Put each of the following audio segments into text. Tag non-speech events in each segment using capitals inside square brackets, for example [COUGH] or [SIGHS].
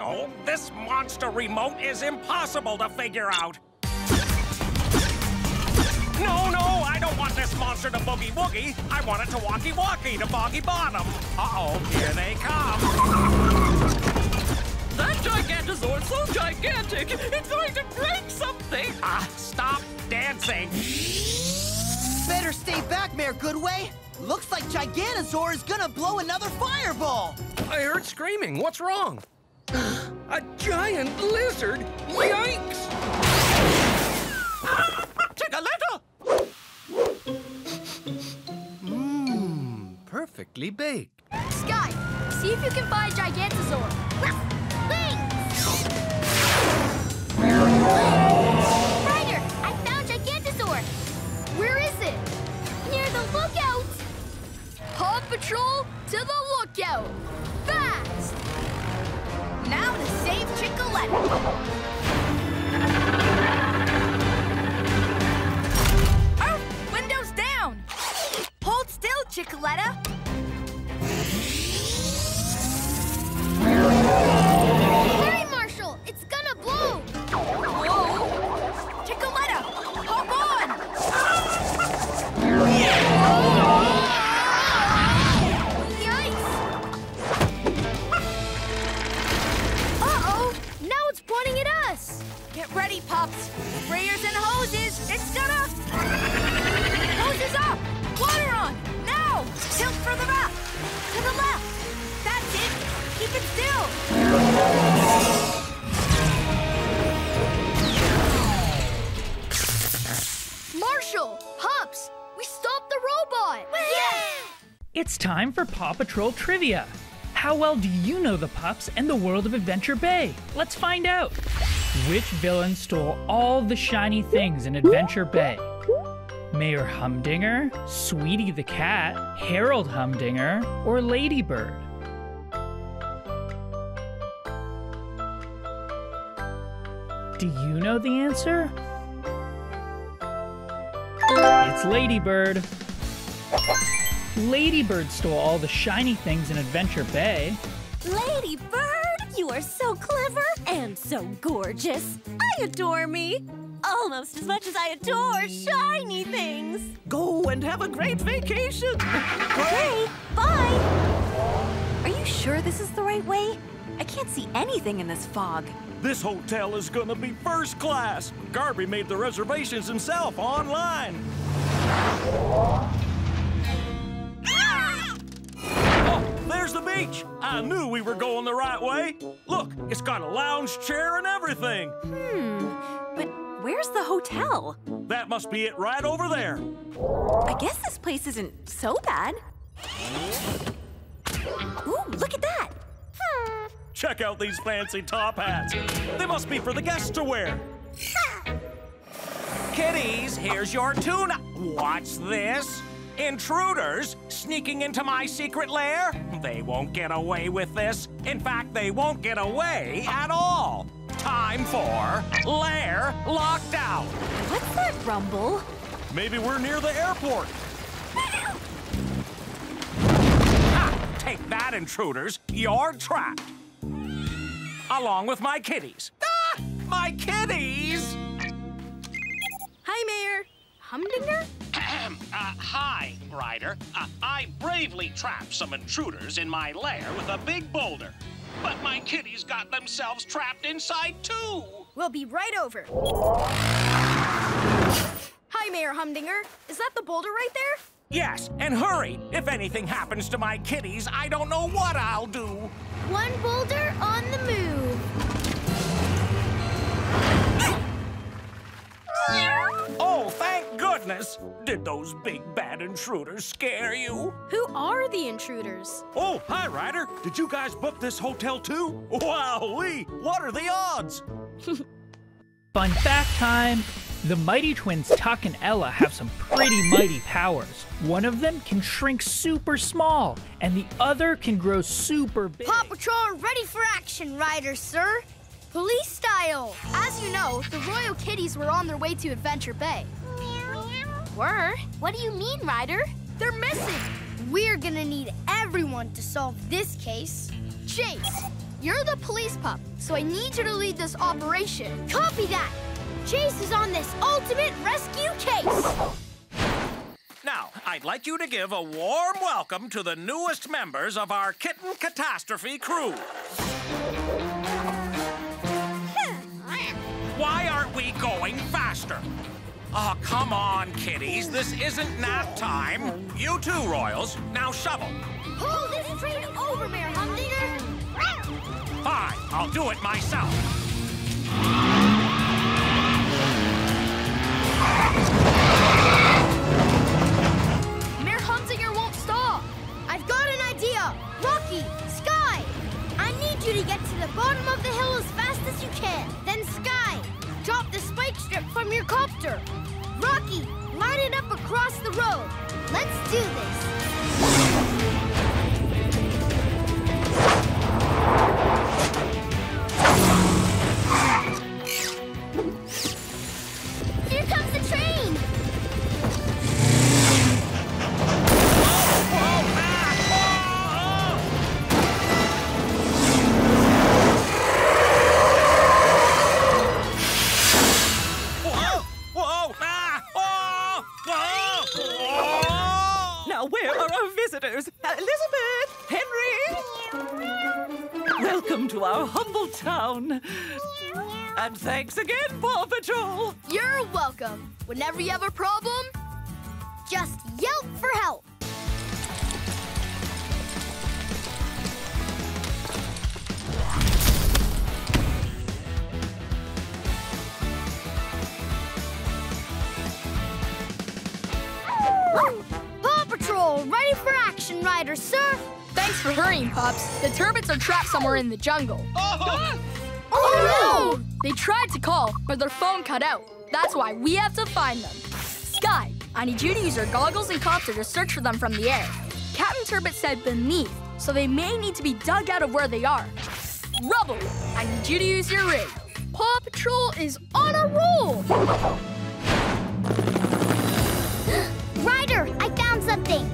Oh, this monster remote is impossible to figure out. No, no, I don't want this monster to boogie woogie. I want it to walkie walkie to Foggy Bottom. Uh-oh, here they come. That Gigantosaur's so gigantic, it's going to break something! Ah, stop dancing. Better stay back, Mayor Goodway. Looks like Gigantosaur is gonna blow another fireball. I heard screaming. What's wrong? [GASPS] A giant lizard? Yikes! [LAUGHS] Take a letter. Mmm, perfectly baked. Sky, see if you can find Gigantosaur. Ryder, Patrol to the lookout. Fast. Now to save Chickaletta. Oh, windows down. Hold still, Chickaletta. Get ready, pups. Sprayers and hoses. It's gonna... Hoses up. Water on. Now. Tilt further up. To the left. That's it. Keep it still. Marshall, Pups, we stopped the robot. It's time for Paw Patrol Trivia. How well do you know the pups and the world of Adventure Bay? Let's find out. Which villain stole all the shiny things in Adventure Bay? Mayor Humdinger, Sweetie the Cat, Harold Humdinger, or Ladybird? Do you know the answer? It's Ladybird. Ladybird stole all the shiny things in Adventure Bay. Ladybird, you are so clever and so gorgeous. I adore me. Almost as much as I adore shiny things. Go and have a great vacation! [LAUGHS] Okay, bye. Are you sure this is the right way? I can't see anything in this fog. This hotel is gonna be first class. Garby made the reservations himself online. There's the beach. I knew we were going the right way. Look, it's got a lounge chair and everything. Hmm, but where's the hotel? That must be it right over there. I guess this place isn't so bad. Ooh, look at that! Check out these fancy top hats. They must be for the guests to wear. [LAUGHS] Kitties, here's your tuna. What's this? Intruders sneaking into my secret lair? They won't get away with this. In fact, they won't get away at all. Time for Lair Lockdown. What's that rumble? Maybe we're near the airport. Ha! Take that, intruders. You're trapped. Along with my kitties. Ah! My kitties! Hi, Mayor. Humdinger? Uh, hi, Ryder. Uh, I bravely trapped some intruders in my lair with a big boulder. But my kitties got themselves trapped inside too. We'll be right over. Hi, Mayor Humdinger. Is that the boulder right there? Yes, and hurry. If anything happens to my kitties, I don't know what I'll do. One boulder on the move. Oh, thank goodness. Did those big bad intruders scare you? Who are the intruders? Oh, hi, Ryder. Did you guys book this hotel too? Wowee! What are the odds? [LAUGHS] Fun fact time! The Mighty Twins Tuck and Ella have some pretty mighty powers. One of them can shrink super small, and the other can grow super big. Paw Patrol ready for action, Riders, sir. Police style. As you know, the Royal Kitties were on their way to Adventure Bay. Were? What do you mean, Ryder? They're missing. We're gonna need everyone to solve this case. Chase, You're the police pup, so I need you to lead this operation. Copy that! Chase is on this ultimate rescue case! Now, I'd like you to give a warm welcome to the newest members of our Kitten Catastrophe crew. Why aren't we going faster? Oh, come on, kiddies. This isn't nap time. You too, Royals. Now shovel. Pull this train over, Mayor Humdinger! Fine, I'll do it myself. Mayor Humdinger won't stop! I've got an idea! Rocky, Sky! I need you to get to the bottom of the hill as fast as you can. Then Sky, drop the spike strip from your copter. Rocky, line it up across the road. Let's do this. And thanks again, Paw Patrol! You're welcome. Whenever you have a problem, just yelp for help. Paw Patrol, ready for action, Ryder, sir. Thanks for hurrying, pups. The Turbots are trapped somewhere in the jungle. Oh, no! They tried to call, but their phone cut out. That's why we have to find them. Sky, I need you to use your goggles and copter to search for them from the air. Captain Turbot said beneath, so they may need to be dug out of where they are. Rubble, I need you to use your rig. Paw Patrol is on a roll! [GASPS] Ryder, I found something!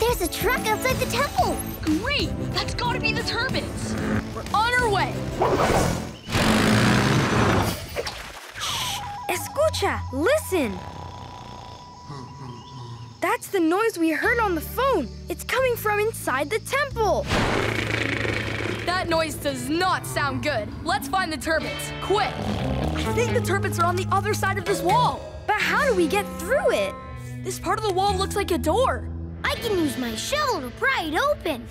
There's a truck outside the temple! Great, that's gotta be the Turbots. We're on our way. Escucha, listen. That's the noise we heard on the phone. It's coming from inside the temple. That noise does not sound good. Let's find the Turbots, quick. I think the Turbots are on the other side of this wall. But how do we get through it? This part of the wall looks like a door. I can use my shovel to pry it open.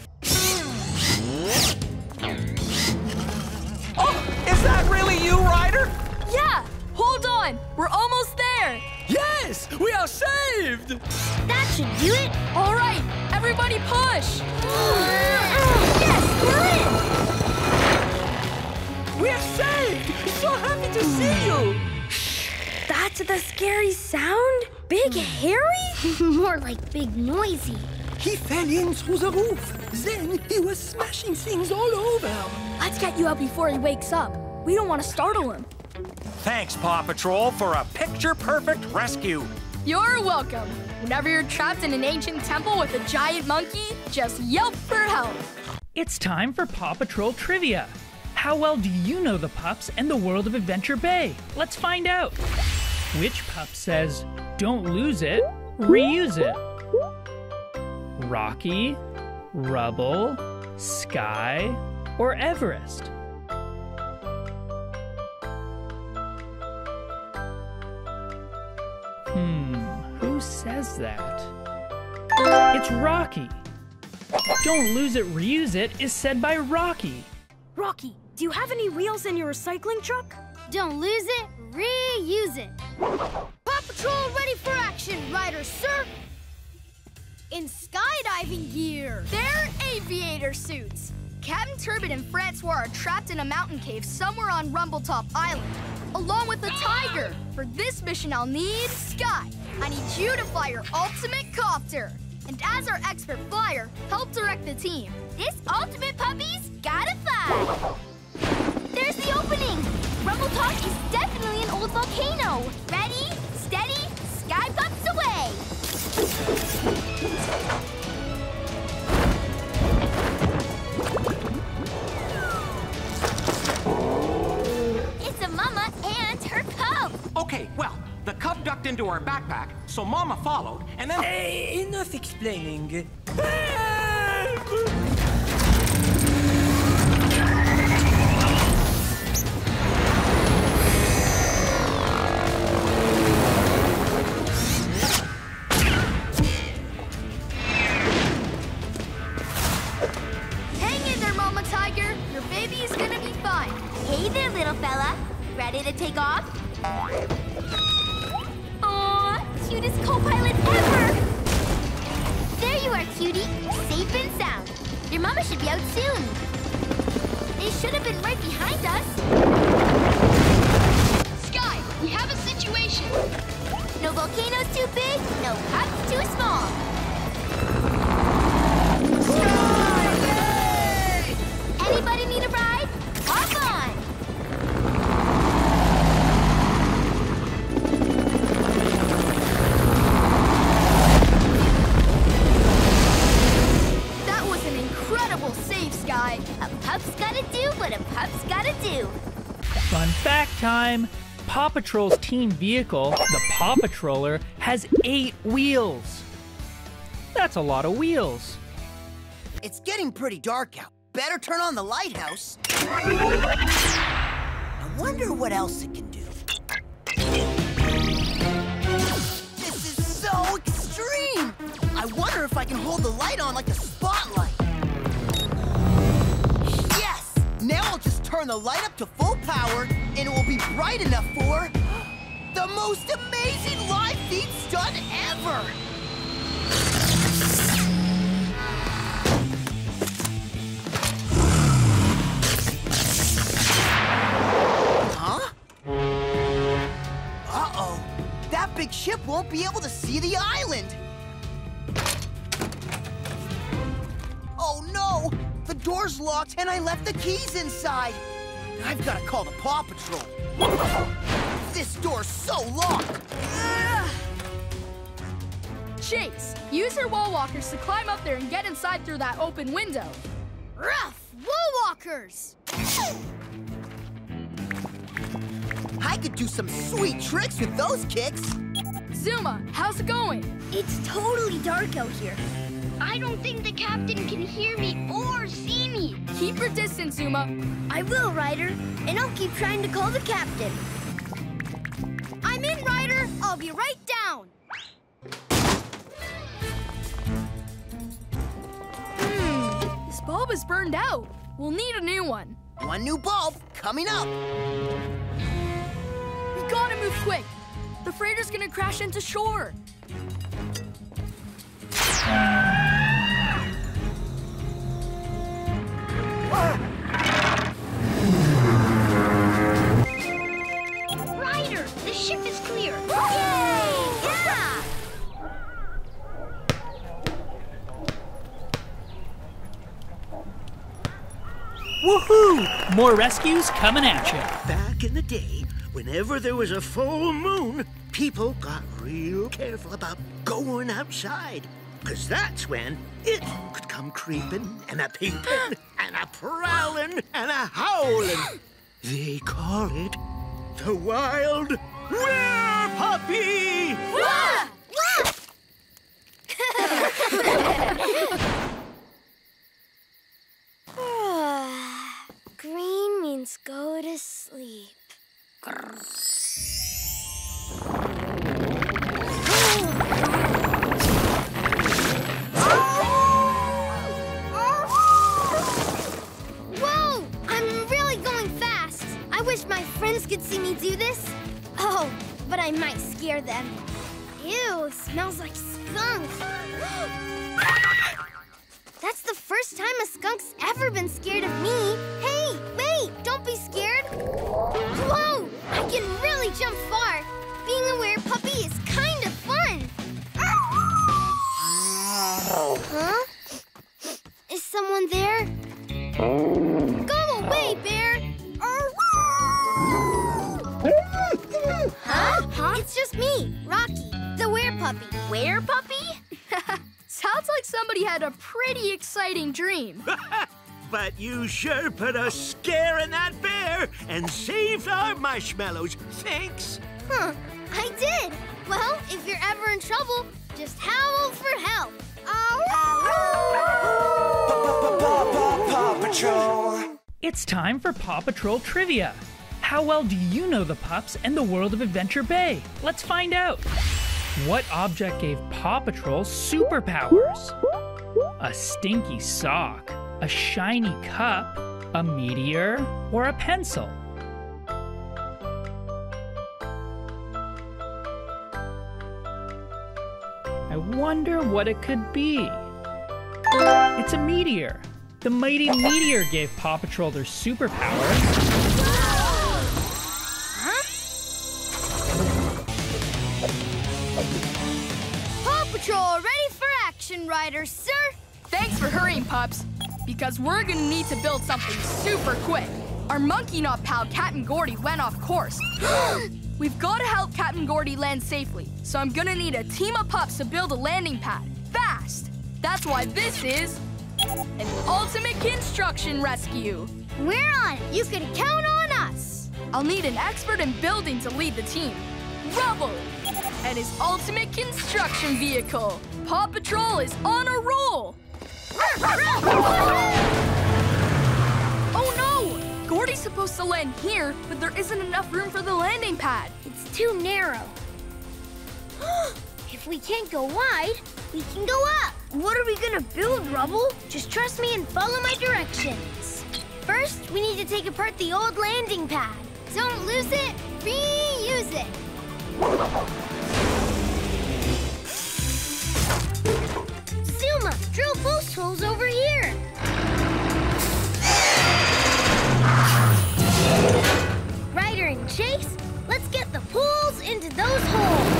Oh, that really you, Ryder? Yeah, hold on. We're almost there. Yes, we are saved. That should do it. All right, everybody push. yes, we're in. We're saved. So happy to see you. That's the scary sound? Big Hairy? [LAUGHS] More like big noisy. He fell in through the roof. Then he was smashing things all over. Let's get you out before he wakes up. We don't want to startle him. Thanks, Paw Patrol, for a picture-perfect rescue. You're welcome. Whenever you're trapped in an ancient temple with a giant monkey, just yelp for help. It's time for Paw Patrol Trivia. How well do you know the pups and the world of Adventure Bay? Let's find out. Which pup says, don't lose it, reuse it? Rocky, Rubble, Sky, or Everest? Hmm, who says that? It's Rocky. Don't lose it, reuse it is said by Rocky. Rocky, do you have any wheels in your recycling truck? Don't lose it, reuse it. Paw Patrol ready for action, Ryder, sir. In skydiving gear. They're aviator suits. Captain Turbot and Francois are trapped in a mountain cave somewhere on Rumbletop Island, along with a tiger. For this mission, I'll need Sky. I need you to fly your ultimate copter. And as our expert flyer, help direct the team. This ultimate puppy's gotta fly. There's the opening. Rumbletop is definitely an old volcano. Ready, steady, sky pups away. Okay, well, the cub ducked into our backpack, so Mama followed, and then... Hey, enough explaining. [LAUGHS] Paw Patrol's team vehicle, the Paw Patroller, has eight wheels. That's a lot of wheels. It's getting pretty dark out. Better turn on the lighthouse. I wonder what else it can do. This is so extreme! I wonder if I can hold the light on like a spotlight. Turn the light up to full power, and it will be bright enough for the most amazing live feed stunt ever! Huh? Uh-oh. That big ship won't be able to see the island. Oh, no! The door's locked and I left the keys inside. I've got to call the Paw Patrol. This door's so locked. Chase, use your wall walkers to climb up there and get inside through that open window. Ruff wall walkers! I could do some sweet tricks with those kicks. Zuma, how's it going? It's totally dark out here. I don't think the captain can hear me or see me. Keep your distance, Zuma. I will, Ryder, and I'll keep trying to call the captain. I'm in, Ryder. I'll be right down. Hmm, this bulb is burned out. We'll need a new one. One new bulb coming up. We gotta move quick. The freighter's gonna crash into shore. Ryder, the ship is clear. Yeah! Woohoo! More rescues coming at you. Back in the day, whenever there was a full moon, people got real careful about going outside. Because that's when it could come creeping and a peeping and a prowling and a howling. They call it the wild were puppy. Ah, green means go to sleep. [LAUGHS] my friends could see me do this. Oh, but I might scare them. Ew, smells like skunk. [GASPS] That's the first time a skunk's ever been scared of me. Hey, wait, don't be scared. Whoa, I can really jump far. Being a werepuppy is kind of fun. Huh? Is someone there? Go away, bear. It's just me, Rocky, the werepuppy. Werepuppy? [LAUGHS] Sounds like somebody had a pretty exciting dream. [LAUGHS] But you sure put a scare in that bear and saved our marshmallows. Thanks. Huh, I did. Well, if you're ever in trouble, just howl for help. Paw Patrol. It's time for Paw Patrol trivia. How well do you know the pups and the world of Adventure Bay? Let's find out. What object gave Paw Patrol superpowers? A stinky sock, a shiny cup, a meteor, or a pencil? I wonder what it could be. It's a meteor. The mighty meteor gave Paw Patrol their superpowers. Patrol ready for action, Riders, sir. Thanks for hurrying, pups. Because we're gonna need to build something super quick. Our monkey-naut pal, Captain Gordy, went off course. [GASPS] We've got to help Captain Gordy land safely, so I'm gonna need a team of pups to build a landing pad. Fast! That's why this is an ultimate construction rescue. We're on. You can count on us. I'll need an expert in building to lead the team. Rubble! And his ultimate construction vehicle. Paw Patrol is on a roll! Oh no! Gordy's supposed to land here, but there isn't enough room for the landing pad. It's too narrow. [GASPS] if we can't go wide, we can go up. What are we gonna build, Rubble? Just trust me and follow my directions. First, we need to take apart the old landing pad. Don't lose it, reuse it. Zuma, drill post holes over here. Ryder and Chase, let's get the poles into those holes.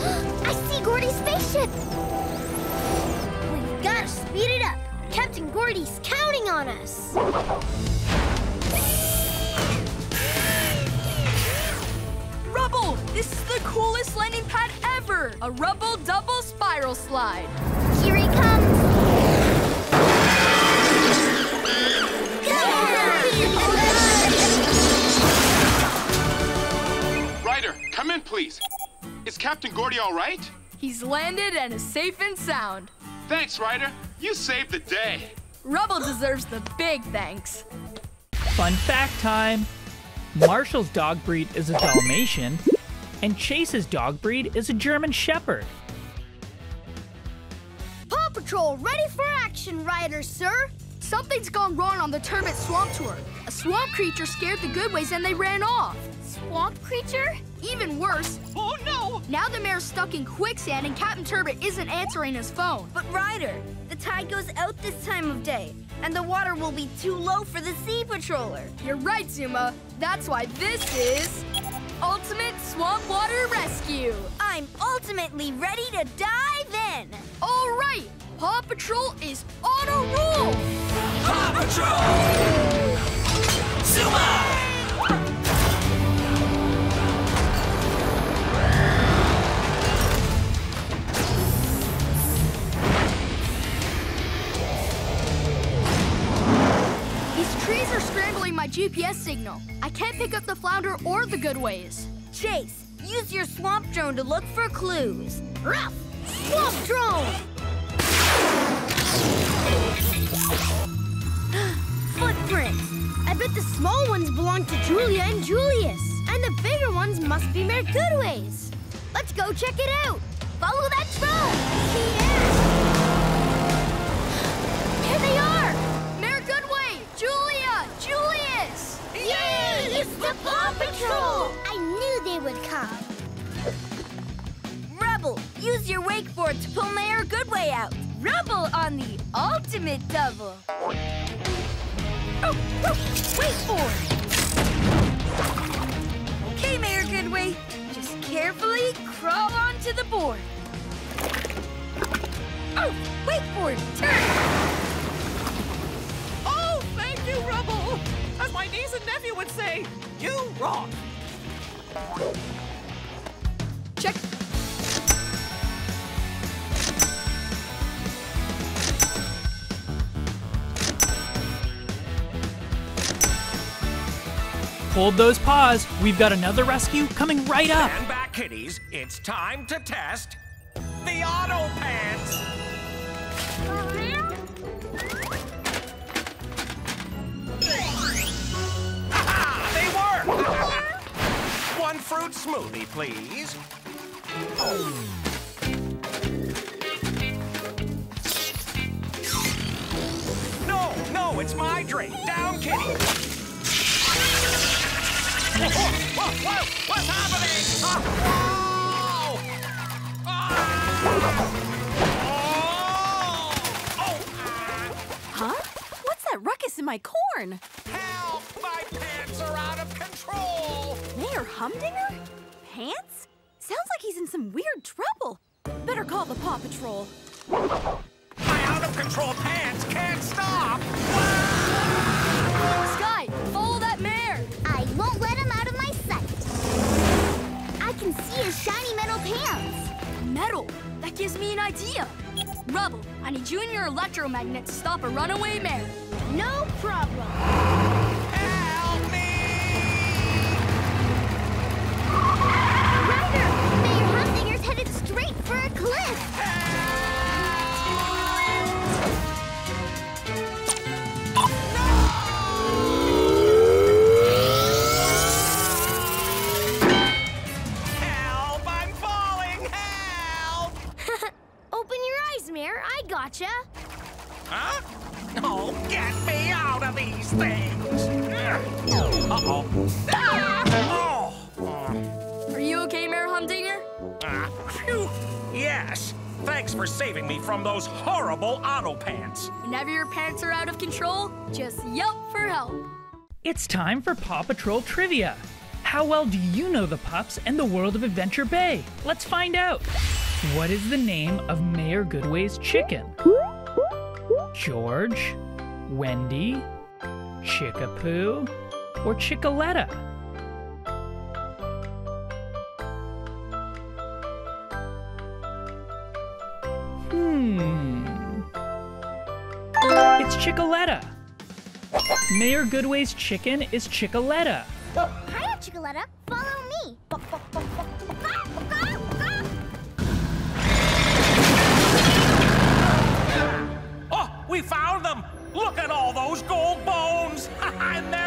[GASPS] I see Gordy's spaceship. We've got to speed it up. Captain Gordy's counting on us. Rubble! This is the coolest landing pad ever! A Rubble double spiral slide. Here he comes. Ryder, come in, please. Is Captain Gordy all right? He's landed and is safe and sound. Thanks, Ryder. You saved the day. Rubble deserves the big thanks. Fun fact time Marshall's dog breed is a Dalmatian, and Chase's dog breed is a German Shepherd. Paw Patrol ready for action, Riders, sir. Something's gone wrong on the Turbot Swamp Tour. A swamp creature scared the Goodways and they ran off. Swamp creature? Even worse. Oh no! Now the mayor's stuck in quicksand and Captain Turbot isn't answering his phone. But Ryder, the tide goes out this time of day, and the water will be too low for the sea patroller. You're right, Zuma. That's why this is Ultimate Swamp Water Rescue. I'm ultimately ready to dive in. All right, Paw Patrol is on a roll. Trees are scrambling my GPS signal. I can't pick up the flounder or the good ways. Chase, use your swamp drone to look for clues. Ruff! Swamp drone! Footprints! I bet the small ones belong to Julia and Julius. And the bigger ones must be Mayor Goodways. Let's go check it out. Follow that drone. Here they are. Mayor Goodway, Julia, Julius. Yay! It's the Paw Patrol. I knew they would come. Rubble, use your wakeboard to pull Mayor Goodway out. Rubble on the ultimate double. Oh, oh, wakeboard. Okay, Mayor Goodway, just carefully crawl onto the board. Oh, wakeboard, turn. Oh, thank you, Rubble! As my niece and nephew would say, you rock! Check. Hold those paws. We've got another rescue coming right up. Stand back, kiddies. It's time to test the auto pants. Ha-ha! They work! One fruit smoothie, please. No, no, it's my drink. Down, kitty. Whoa, whoa, whoa, whoa, what's happening? Whoa! Huh? What's that ruckus in my corn? Help! My pants are out of control! Mayor Humdinger? Pants? Sounds like he's in some weird trouble. Better call the Paw Patrol. My out-of-control pants can't stop! Sky, follow that mare! I won't let him can see his shiny metal pants. Metal! That gives me an idea! Rubble, I need you and your electromagnet to stop a runaway mare. No problem. Help me! Ryder, Mayor Humdinger's headed straight for a cliff. Help! I gotcha. Huh? Oh, get me out of these things! Uh-oh. Ah! Oh. Are you okay, Mayor Humdinger? Ah, phew. Yes. Thanks for saving me from those horrible auto pants. Whenever your pants are out of control, just yelp for help. It's time for Paw Patrol Trivia. How well do you know the pups and the world of Adventure Bay? Let's find out. What is the name of Mayor Goodway's chicken? George, Wendy, Chickapoo, or Chickaletta? Hmm. It's Chickaletta. Mayor Goodway's chicken is Chickaletta. Hiya, Chickaletta. Follow me. Oh, we found them! Look at all those gold bones! [LAUGHS]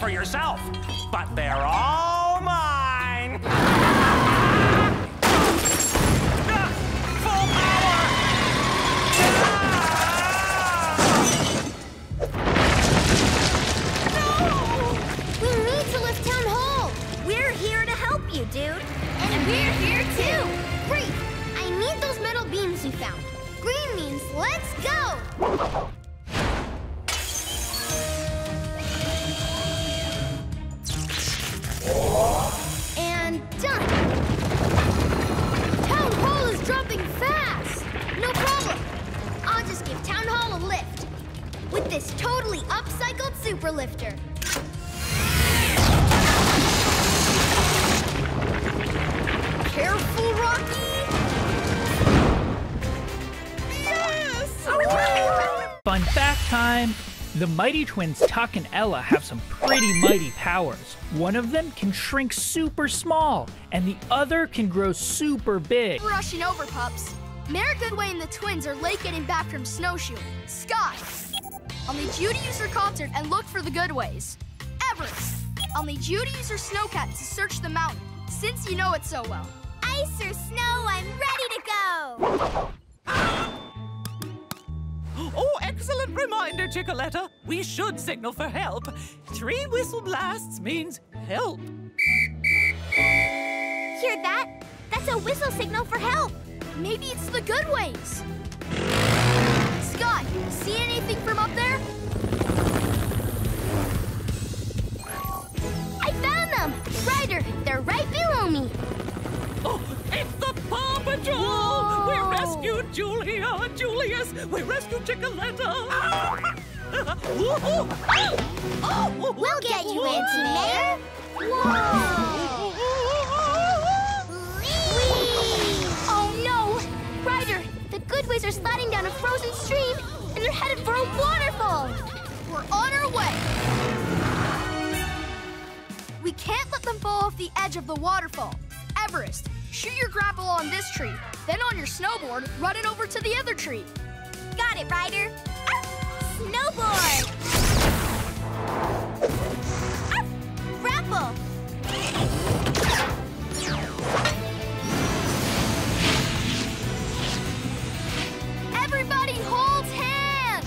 for yourself, but they're mighty twins Tuck and Ella have some pretty mighty powers. One of them can shrink super small, and the other can grow super big. Rushing over, pups. Mayor Goodway and the twins are late getting back from snowshoeing. Scott, I'll need you to use your concert and look for the Goodways. Everest, I'll need you to use your snowcat to search the mountain, since you know it so well. Ice or snow, I'm ready to go! We should signal for help. Three whistle blasts means help. Hear that? That's a whistle signal for help. Maybe it's the good ways. Sky, see anything from up there? I found them! Ryder, they're right below me. Oh, it's the Paw Patrol! We rescued Julia Julius! We rescued Chickaletta! [LAUGHS] We'll get you, Auntie Mayor. Whoa! Oh no! Ryder, the Goodways are sliding down a frozen stream and they're headed for a waterfall. We're on our way. We can't let them fall off the edge of the waterfall. Everest, shoot your grapple on this tree. Then on your snowboard, run it over to the other tree. Got it, Ryder. Snowboard! Ah, grapple! Everybody hold hands!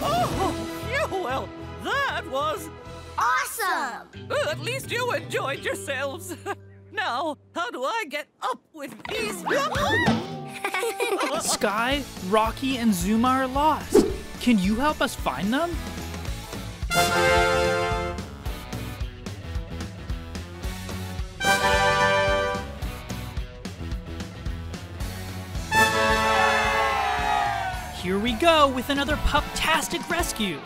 Oh, well, that was Awesome! At least you enjoyed yourselves. [LAUGHS] now, how do I get up with these? [LAUGHS] Sky, Rocky, and Zuma are lost. Can you help us find them? Here we go with another pup-tastic rescue.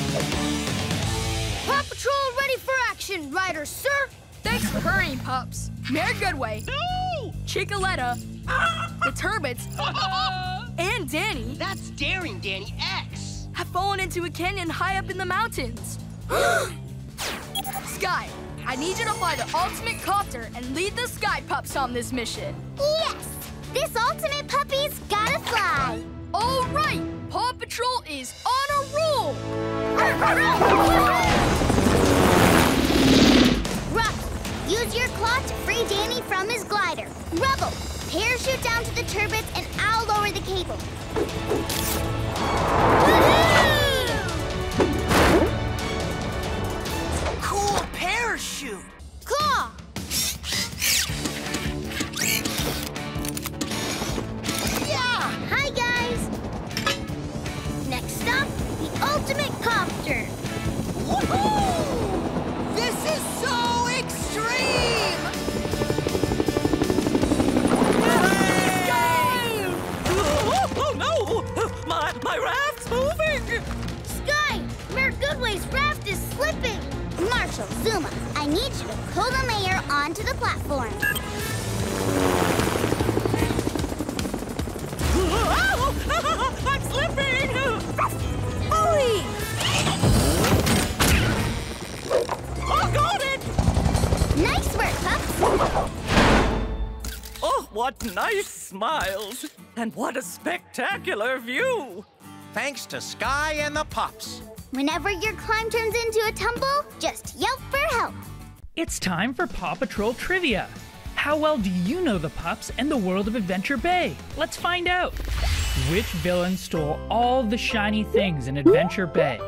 Paw Patrol ready for action, Ryder, sir! Thanks for hurrying, pups. Mayor Goodway, no! Chickaletta, the Turbots, [LAUGHS] and Danny That's daring, Danny X. have fallen into a canyon high up in the mountains. [GASPS] Sky, I need you to fly the ultimate copter and lead the Sky Pups on this mission. Yes! This ultimate puppy's gotta fly! All right, Paw Patrol is on a roll! [LAUGHS] Parachute down to the Turbots and I'll lower the cable. Cool parachute. Thanks to Sky and the pups. Whenever your climb turns into a tumble, just yelp for help. It's time for Paw Patrol Trivia. How well do you know the pups and the world of Adventure Bay? Let's find out. Which villain stole all the shiny things in Adventure Bay?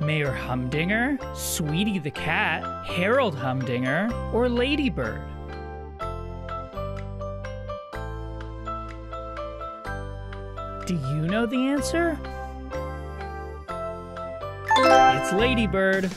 Mayor Humdinger, Sweetie the Cat, Harold Humdinger, or Ladybird? Do you know the answer? It's Ladybird.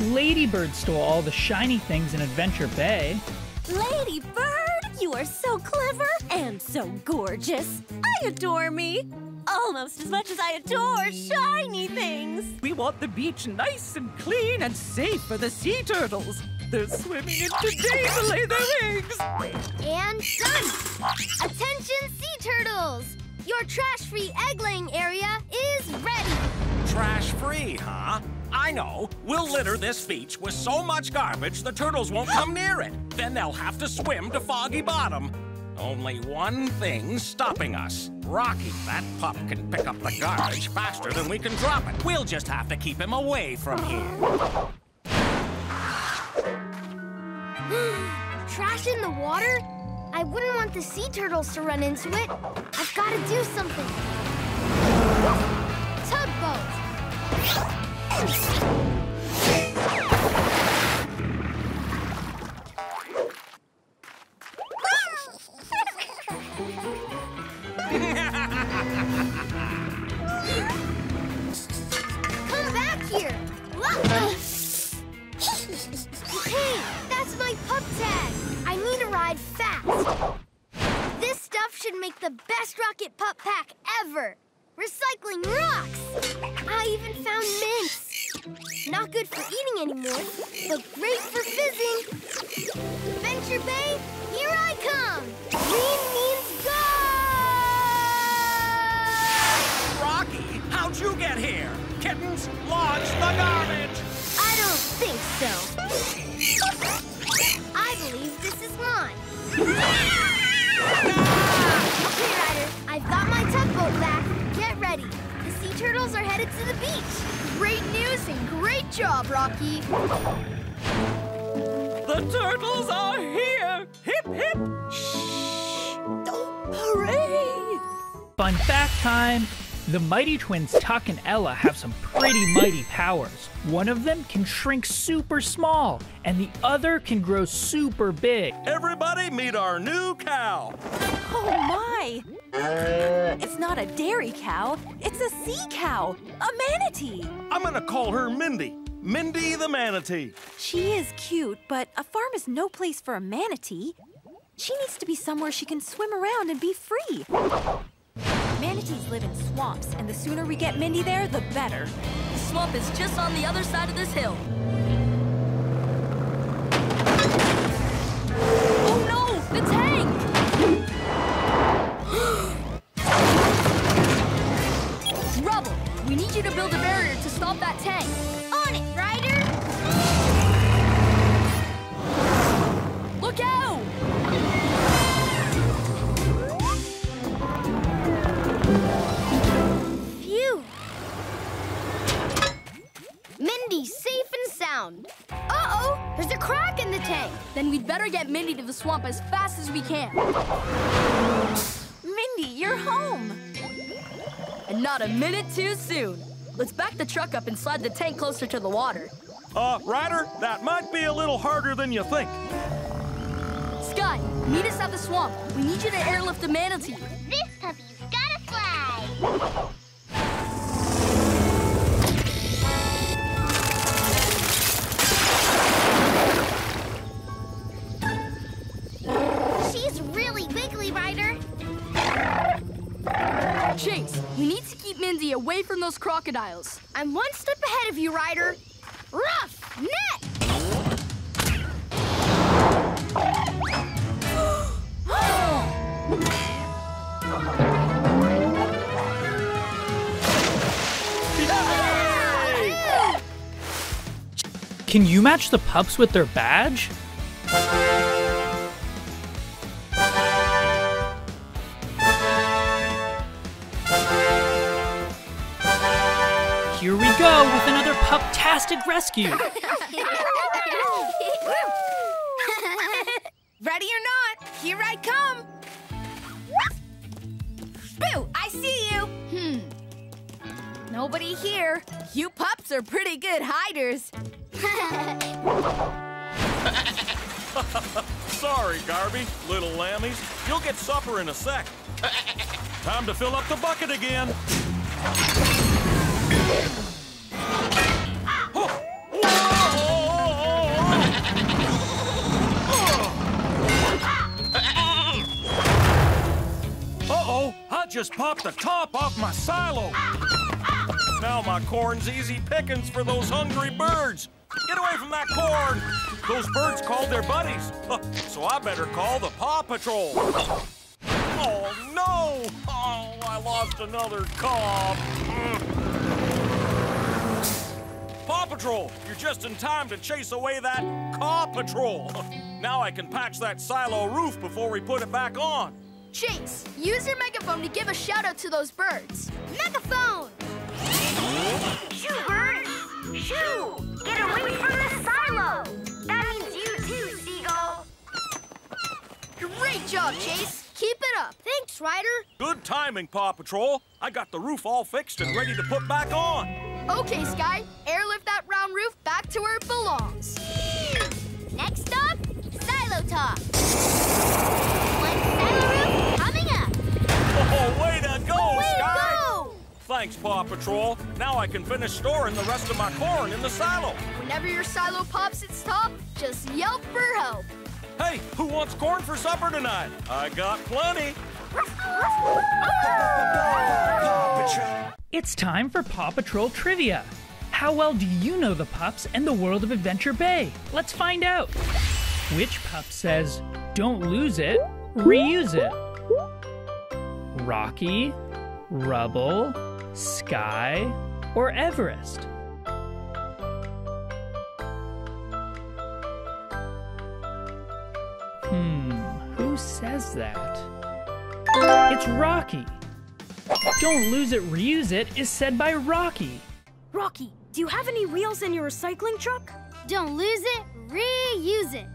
Ladybird stole all the shiny things in Adventure Bay. Lady Bird, you are so clever and so gorgeous. I adore me. Almost as much as I adore shiny things. We want the beach nice and clean and safe for the sea turtles. They're swimming in today to lay their eggs. And done! Attention, sea turtles! Your trash-free egg-laying area is ready! Trash free, huh? I know. We'll litter this beach with so much garbage the turtles won't come near it. Then they'll have to swim to Foggy Bottom. Only one thing's stopping us. Rocky, that pup can pick up the garbage faster than we can drop it. We'll just have to keep him away from here. [GASPS] Trash in the water? I wouldn't want the sea turtles to run into it. I've got to do something. Tugboat. Mighty Twins Tuck and Ella have some pretty mighty powers. One of them can shrink super small, and the other can grow super big. Everybody meet our new cow. Oh my! It's not a dairy cow, it's a sea cow, a manatee. I'm gonna call her Mindy. Mindy the manatee. She is cute, but a farm is no place for a manatee. She needs to be somewhere she can swim around and be free. Manatees live in swamps, and the sooner we get Mindy there, the better. The swamp is just on the other side of this hill. The truck up and slide the tank closer to the water. Uh, Ryder, that might be a little harder than you think. Sky, meet us at the swamp. We need you to airlift the manatee. This puppy's gotta fly. Those crocodiles. I'm one step ahead of you, Ryder. Ruff net! [GASPS] Can you match the pups with their badge? Go with another pup-tastic rescue. [LAUGHS] Ready or not, here I come. Boo, I see you. Hmm. Nobody here. You pups are pretty good hiders. [LAUGHS] Sorry, Garby, little lammies. You'll get supper in a sec. [LAUGHS] Time to fill up the bucket again. Just popped the top off my silo. Now my corn's easy pickings for those hungry birds. Get away from that corn! Those birds called their buddies, so I better call the Paw Patrol. Oh no! Oh, I lost another cob. Mm. Paw Patrol, you're just in time to chase away that Caw Patrol. [LAUGHS] Now I can patch that silo roof before we put it back on. Chase, use your megaphone to give a shout out to those birds. Megaphone! Shoo, birds! Shoo! Get away from the silo! That means you too, Seagull! Great job, job, Chase. Keep it up. Thanks, Ryder. Good timing, Paw Patrol. I got the roof all fixed and ready to put back on. Okay, Sky, airlift that round roof back to where it belongs. Next stop, Silo Top. One silo roof coming up. Oh, way to go, Way to go! Thanks, Paw Patrol. Now I can finish storing the rest of my corn in the silo. Whenever your silo pops its top, just yelp for help. Hey, who wants corn for supper tonight? I got plenty. It's time for Paw Patrol Trivia. How well do you know the pups and the world of Adventure Bay? Let's find out. Which pup says, don't lose it, reuse it? Rocky, Rubble, Sky, or Everest? Hmm, who says that? It's Rocky. Don't lose it, reuse it is said by Rocky. Rocky, do you have any wheels in your recycling truck? Don't lose it, reuse it.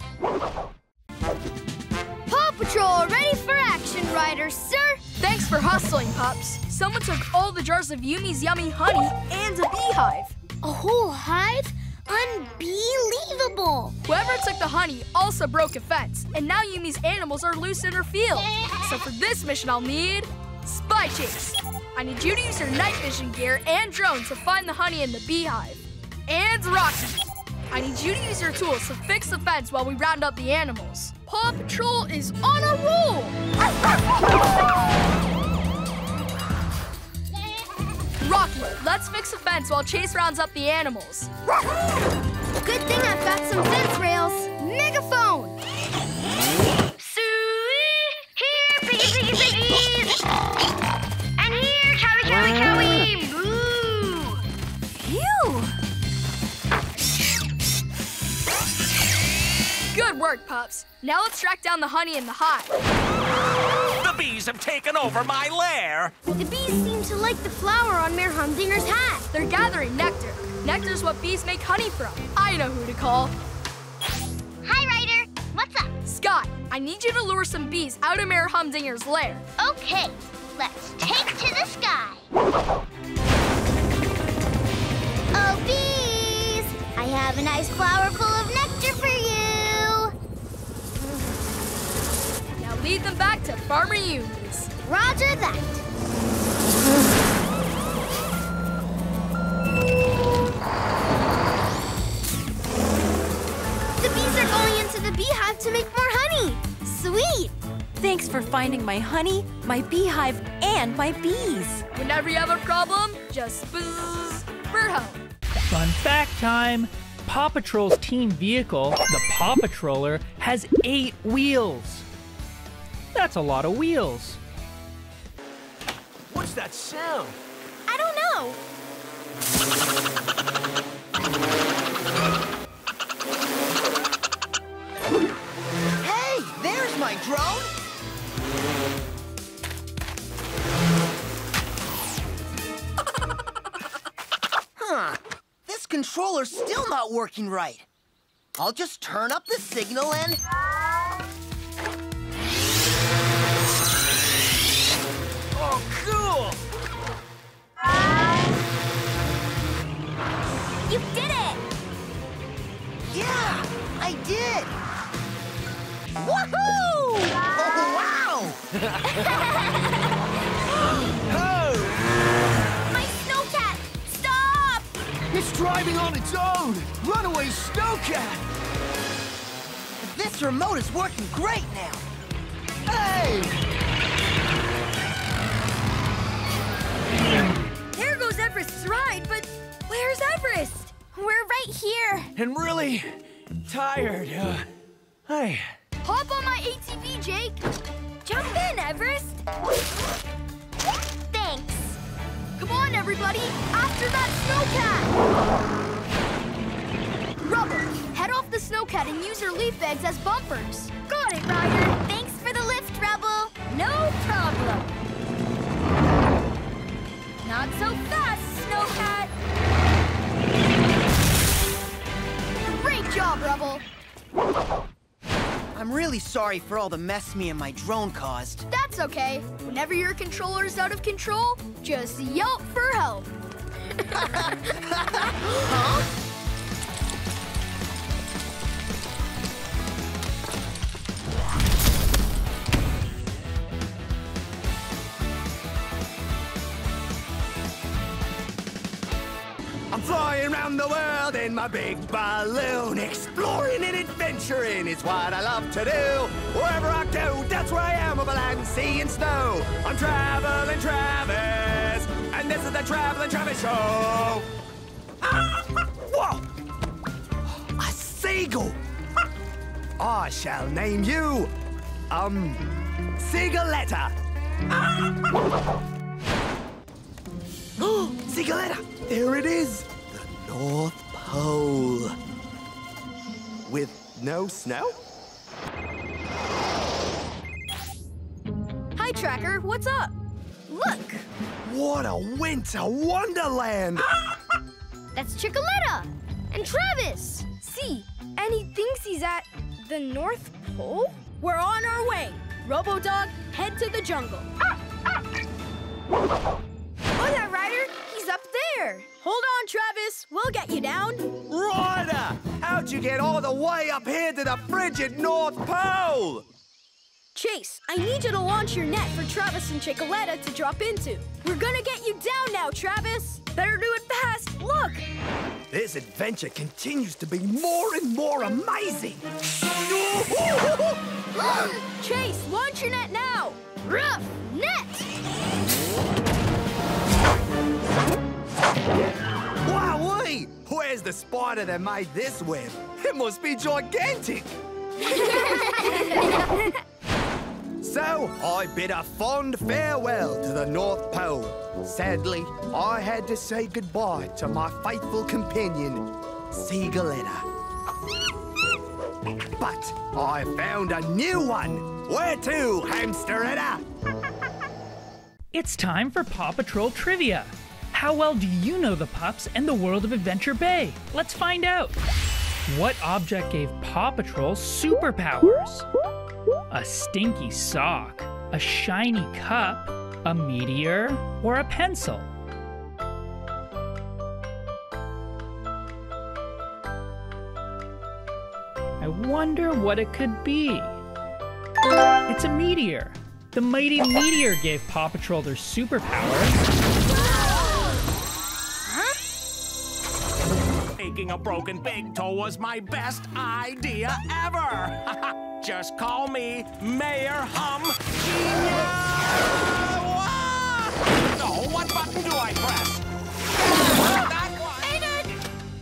Paw Patrol, ready for action, Ryder, sir. Thanks for hustling, pups. Someone took all the jars of Yumi's yummy honey and a beehive. A whole hive? Unbelievable! Whoever took the honey also broke a fence, and now Yumi's animals are loose in her field. So for this mission, I'll need Spy Chase. I need you to use your night vision gear and drone to find the honey in the beehive. And Rocky. I need you to use your tools to fix the fence while we round up the animals. Paw Patrol is on a roll! Rocky, let's fix the fence while Chase rounds up the animals. Good thing I've got some fence rails. Megaphone! Suey, here, piggy, piggy, piggies! And here, cowie, cowie, cowie! Moo! Phew! Good work, pups. Now let's track down the honey in the hive. The bees have taken over my lair. The bees seem to like the flower on Mayor Humdinger's hat. They're gathering nectar. Nectar's what bees make honey from. I know who to call. Hi, Ryder. What's up? Sky, I need you to lure some bees out of Mayor Humdinger's lair. Okay, let's take to the sky. Oh, bees! I have a nice flower full of nectar for you. Now lead them back to Farmer Yumi's. Roger that. The bees are going into the beehive to make more honey. Sweet. Thanks for finding my honey, my beehive, and my bees. Whenever you have a problem, just buzz for help. Fun fact time! Paw Patrol's team vehicle, the Paw Patroller, has eight wheels. That's a lot of wheels. What's that sound? I don't know. Hey, there's my drone. [LAUGHS] Huh. This controller's still not working right. I'll just turn up the signal and... Oh! My snowcat! Stop! It's driving on its own! Runaway snowcat! This remote is working great now. Hey! There goes Everest's ride, but where's Everest? We're right here. And really tired. Uh, hey, Hop on my ATV, Jake. Jump in, Everest. Thanks. Come on, everybody. After that snowcat. Rubble, head off the snowcat and use your leaf bags as bumpers. Got it, Ryder. Thanks for the lift, Rubble. No problem. Not so fast, Snowcat. Great job, Rubble. I'm really sorry for all the mess me and my drone caused. That's okay. Whenever your controller is out of control, just yelp for help. [LAUGHS] huh? Around the world in my big balloon. Exploring and adventuring is what I love to do. Wherever I go, that's where I am over land, sea, and snow. I'm traveling Travis, and this is the Traveling Travis Show. Ah, whoa! A seagull! I shall name you, um, Seagulletta. [GASPS] Seagulletta! There it is! The North Pole. With no snow? Hi, Tracker. What's up? Look! What a winter wonderland! [LAUGHS] That's Chickaletta and Travis. See, and he thinks he's at the North Pole? We're on our way. Robodog, head to the jungle. [LAUGHS] up there. Hold on, Travis. We'll get you down. Ryder! How'd you get all the way up here to the frigid North Pole? Chase, I need you to launch your net for Travis and Chickaletta to drop into. We're gonna get you down now, Travis. Better do it fast. Look. This adventure continues to be more and more amazing. Chase, launch your net now. Ruff net. Wowee! Where's the spider that made this web? It must be gigantic! [LAUGHS] so, I bid a fond farewell to the North Pole. Sadly, I had to say goodbye to my faithful companion, Seagulletta. But I found a new one! Where to, Hamsteretta? It's time for Paw Patrol Trivia. How well do you know the pups and the world of Adventure Bay? Let's find out. What object gave Paw Patrol superpowers? A stinky sock, a shiny cup, a meteor, or a pencil? I wonder what it could be. It's a meteor. The mighty meteor gave Paw Patrol their superpowers. Making a broken big toe was my best idea ever. [LAUGHS] Just call me Mayor Hum. Oh, what button do I press?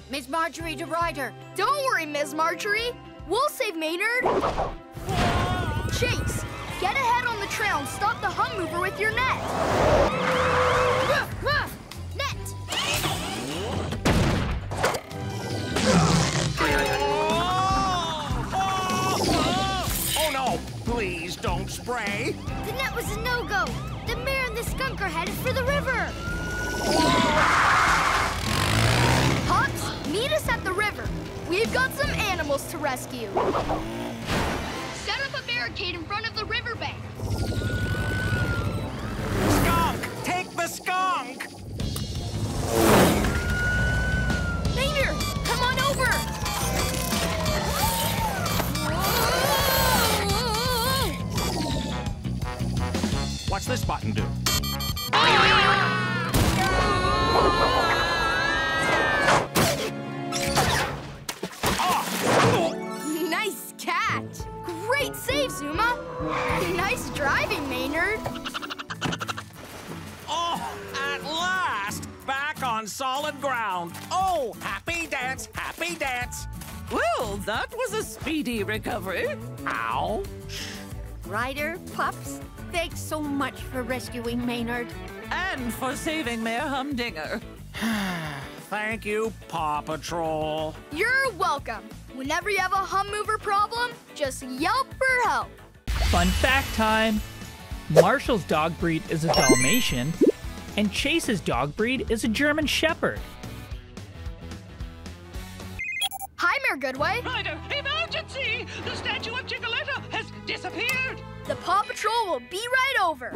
Miss Marjorie to Ryder. Don't worry, Ms. Marjorie. We'll save Maynard. Chase, get ahead on the trail and stop the hum mover with your net. Spray. The net was a no-go. The mayor and the skunk are headed for the river. Pops, meet us at the river. We've got some animals to rescue. Set up a barricade in front of the riverbank. Skunk! Take the skunk! This button do? Nice catch. Great save, Zuma. Nice driving, Maynard. Oh, at last! Back on solid ground. Oh, happy dance, happy dance. Well, that was a speedy recovery. Ow. Ryder, Pups, thanks so much for rescuing Maynard. And for saving Mayor Humdinger. [SIGHS] Thank you, Paw Patrol. You're welcome. Whenever you have a hum mover problem, just yelp for help. Fun fact time Marshall's dog breed is a Dalmatian, and Chase's dog breed is a German Shepherd. Hi, Mayor Goodway. Ryder, emergency! The statue of Chickaletta has disappeared! The Paw Patrol will be right over.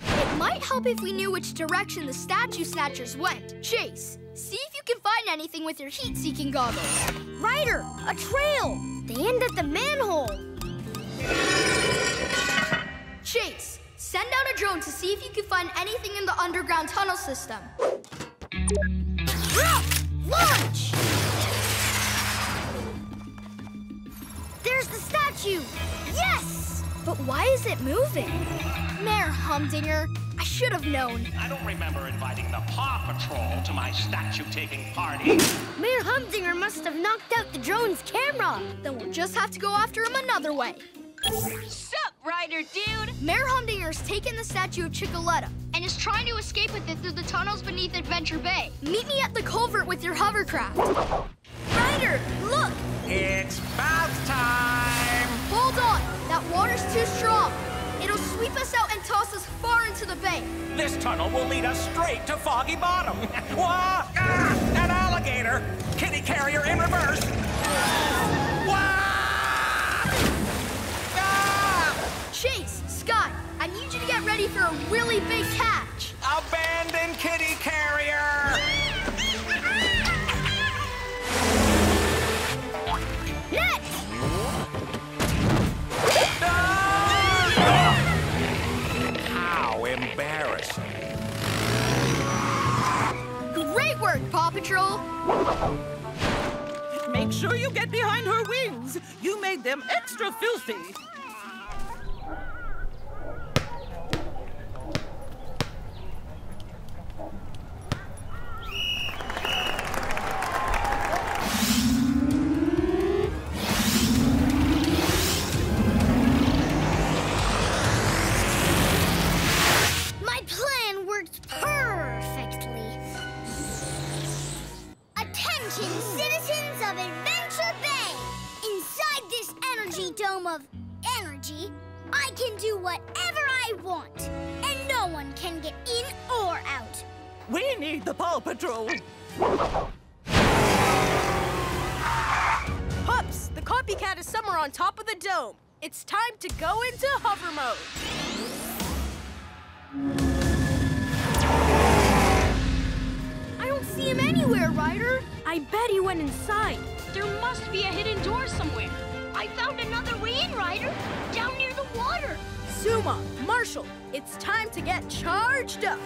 It might help if we knew which direction the statue snatchers went. Chase, see if you can find anything with your heat-seeking goggles. Ryder, a trail! They end at the manhole. Chase, send out a drone to see if you can find anything in the underground tunnel system. Launch! There's the statue! Yes! But why is it moving? Mayor Humdinger, I should have known. I don't remember inviting the Paw Patrol to my statue-taking party. Mayor Humdinger must have knocked out the drone's camera. Then we'll just have to go after him another way. Sup, Ryder dude? Mayor Humdinger's taken the statue of Chickaletta and is trying to escape with it through the tunnels beneath Adventure Bay. Meet me at the culvert with your hovercraft. Ryder, look! It's bath time! Hold on! That water's too strong. It'll sweep us out and toss us far into the bay. This tunnel will lead us straight to Foggy Bottom. [LAUGHS] Wah! Ah! An alligator! Kitty carrier in reverse! Wah! Ah! Chase, Sky, I need you to get ready for a really big catch. Abandon kitty carrier! Work, Paw Patrol. Make sure you get behind her wings. You made them extra filthy. Energy, I can do whatever I want, and no one can get in or out. We need the Paw Patrol. Pups, the copycat is somewhere on top of the dome. It's time to go into hover mode. I don't see him anywhere, Ryder. I bet he went inside. There must be a hidden door somewhere. I found another way in, Ryder, down near the water. Zuma, Marshall, it's time to get charged up.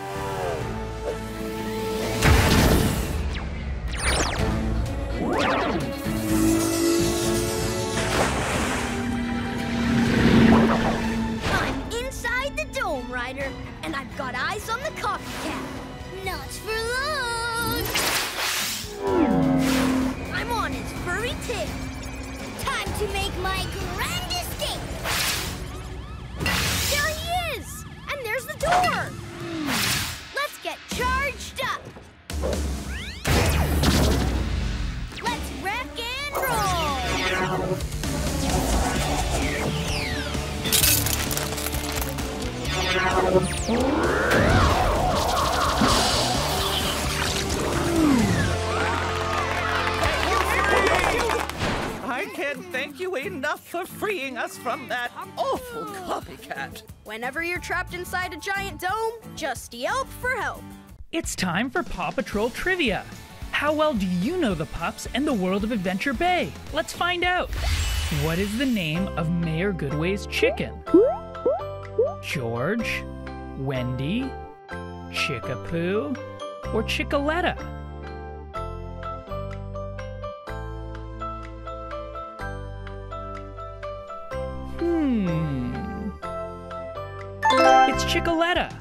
From that awful copycat. Whenever you're trapped inside a giant dome, just yelp for help. It's time for Paw Patrol Trivia. How well do you know the pups and the world of Adventure Bay? Let's find out. What is the name of Mayor Goodway's chicken? George, Wendy, Chickapoo, or Chickaletta? It's Chickaletta.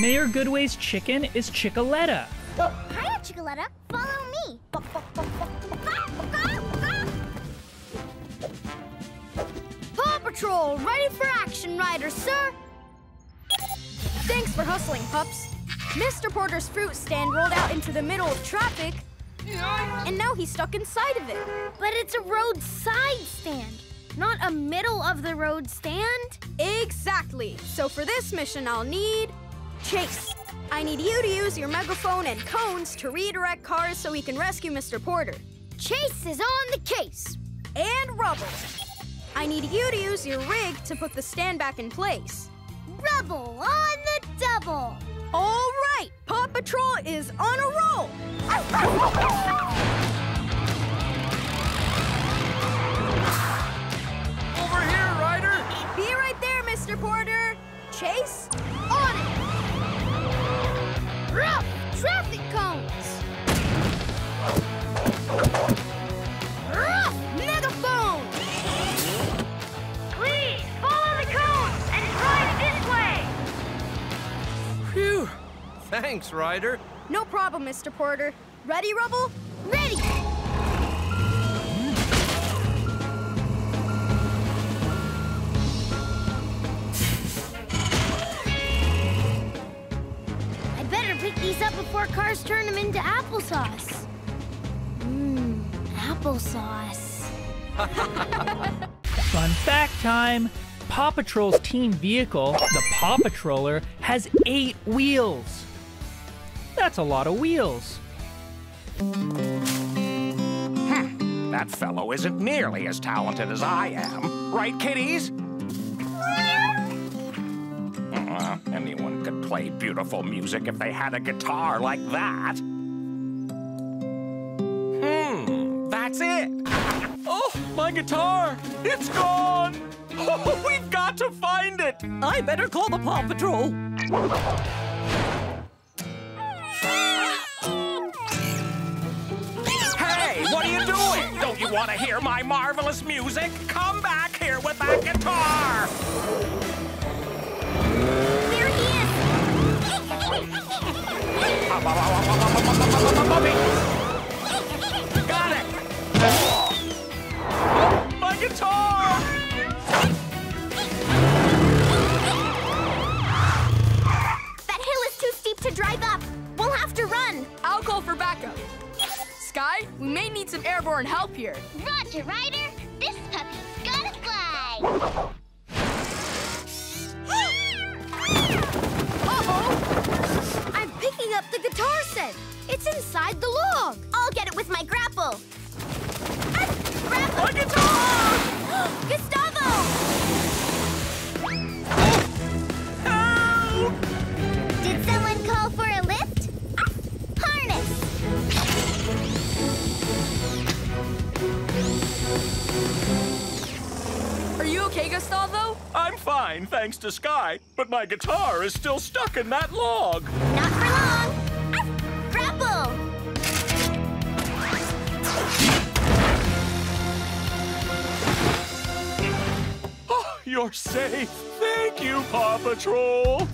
Mayor Goodway's chicken is Chickaletta. Oh, hiya, Chickaletta. Follow me. Paw Patrol, ready for action, Ryder, sir. Thanks for hustling, pups. Mr. Porter's fruit stand rolled out into the middle of traffic, and now he's stuck inside of it. But it's a roadside stand, not a middle of the road stand. Exactly. So for this mission, I'll need Chase. I need you to use your megaphone and cones to redirect cars so we can rescue Mr. Porter. Chase is on the case. and Rubble. I need you to use your rig to put the stand back in place. Rubble on the double. All right, Paw Patrol is on a roll. [LAUGHS] Thanks, Ryder. No problem, Mr. Porter. Ready, Rubble? Ready! I better pick these up before cars turn them into applesauce. Mmm, applesauce. [LAUGHS] Fun fact time! Paw Patrol's team vehicle, the Paw Patroller, has eight wheels. That's a lot of wheels. That fellow isn't nearly as talented as I am. Right, kiddies? Uh, anyone could play beautiful music if they had a guitar like that. Hmm, that's it. Oh, my guitar! It's gone! [LAUGHS] Oh, we've got to find it! I better call the Paw Patrol. You want to hear my marvelous music? Come back here with that guitar! There he [LAUGHS] Got it! My guitar! That hill is too steep to drive up. We'll have to run. I'll call for backup. Sky, we may need some airborne help here. Roger, Ryder. This puppy's gotta fly. Uh-oh! I'm picking up the guitar set. It's inside the log. I'll get it with my grapple. Grapple. My guitar! Thanks to Sky, but my guitar is still stuck in that log. Not for long. Ah, grapple. Oh, you're safe. Thank you, Paw Patrol.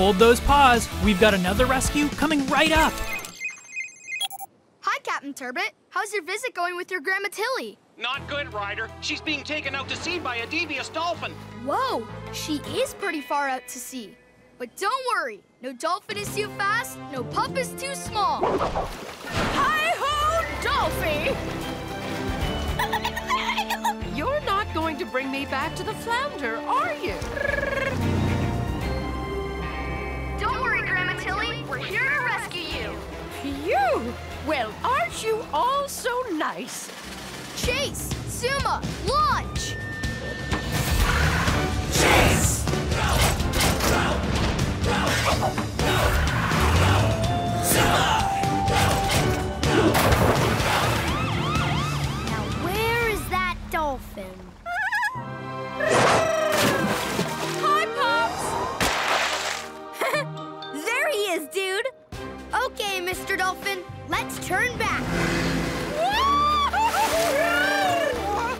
Hold those paws. We've got another rescue coming right up. Hi, Captain Turbot. How's your visit going with your Grandma Tilly? Not good, Ryder. She's being taken out to sea by a devious dolphin. Whoa, she is pretty far out to sea. But don't worry, no dolphin is too fast, no pup is too small. Hi-ho, Dolphy! [LAUGHS] You're not going to bring me back to the flounder, are you? [LAUGHS] Don't worry, Grandma Tilly, we're here to rescue you. Phew! Well, aren't you all so nice? Chase, Zuma, launch! Chase! Now, where is that dolphin? Mr. Dolphin, let's turn back.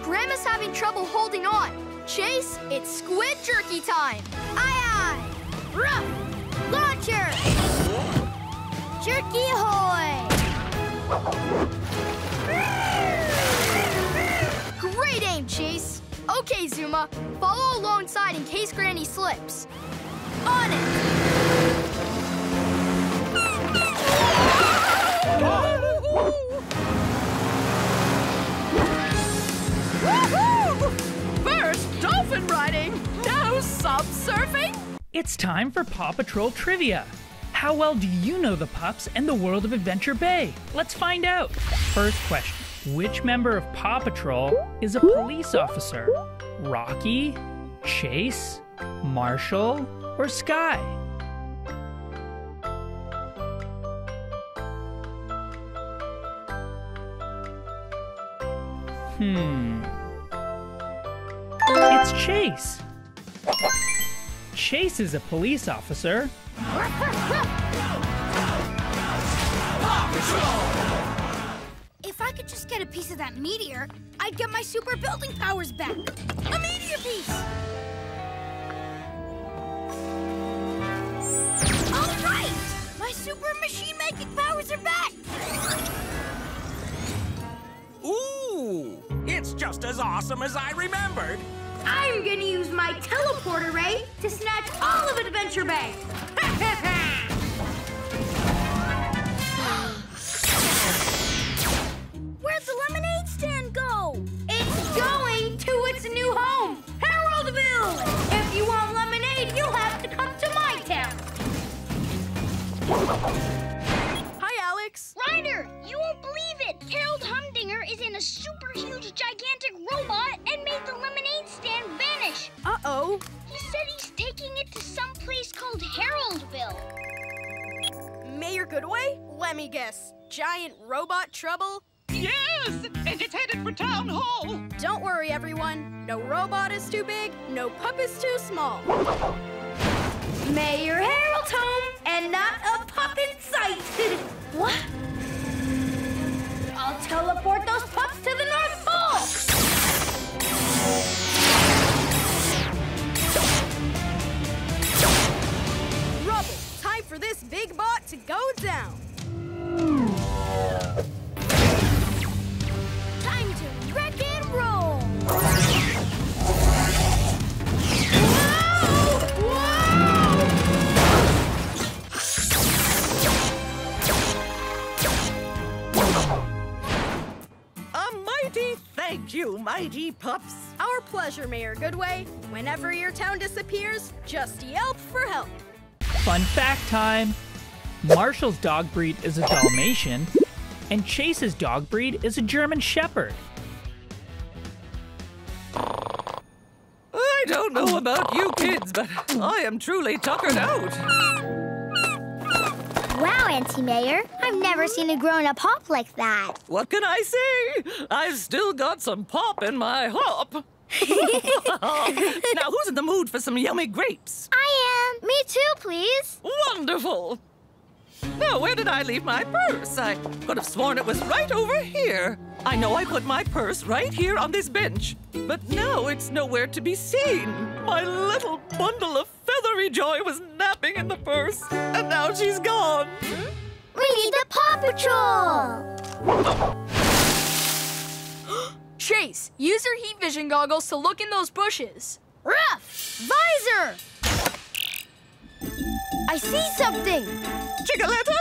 Grandma's having trouble holding on. Chase, it's squid jerky time. Aye, aye. Ruff! Launcher! Jerky ahoy! Great aim, Chase. Okay, Zuma, follow alongside in case Granny slips. On it! It's time for Paw Patrol Trivia. How well do you know the pups and the world of Adventure Bay? Let's find out. First question Which member of Paw Patrol is a police officer? Rocky, Chase, Marshall, or Sky? Hmm. It's Chase. Chase is a police officer. If I could just get a piece of that meteor, I'd get my super building powers back. A meteor piece! All right! My super machine-making powers are back! Ooh, it's just as awesome as I remembered. I'm gonna use my teleporter ray to snatch all of Adventure Bay! [LAUGHS] Where'd the lemonade stand go? It's going to its new home, Haroldville! If you want lemonade, you'll have to come to my town. Hi, Alex. Ryder, you won't believe it! Harold is in a super huge, gigantic robot and made the lemonade stand vanish. Uh-oh. He said he's taking it to some place called Haroldville. Mayor Goodway? Let me guess. Giant robot trouble? Yes, and it's headed for Town Hall. Don't worry, everyone. No robot is too big, no pup is too small. Mayor Harold's home and not a pup in sight. [LAUGHS] what? I'll teleport those pups to the North Pole. Rubble, time for this big bot to go down. Thank pups. Our pleasure, Mayor Goodway. Whenever your town disappears, just yelp for help. Fun fact time Marshall's dog breed is a Dalmatian, and Chase's dog breed is a German Shepherd. I don't know about you kids, but I am truly tuckered out. Wow, Auntie Mayor. I've never seen a grown-up hop like that. What can I say? I've still got some pop in my hop. [LAUGHS] now, who's in the mood for some yummy grapes? I am. Me too, please. Wonderful. Now, where did I leave my purse? I could have sworn it was right over here. I know I put my purse right here on this bench, but now it's nowhere to be seen. My little bundle of feathery joy was napping in the purse, and now she's gone. We need the Paw Patrol. Chase, use your heat vision goggles to look in those bushes. Ruff! Visor! I see something! Chickaletta?